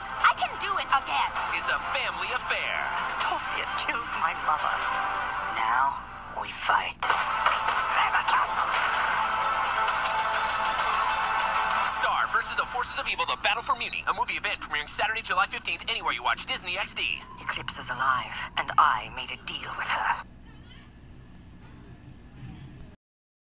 i can do it again. is a family affair. Toffee killed my mother. Now we fight. Star versus the Forces of Evil, The Battle for Mewni, a movie event premiering Saturday, July 15th, anywhere you watch Disney XD. Eclipsa is alive, and I made a deal.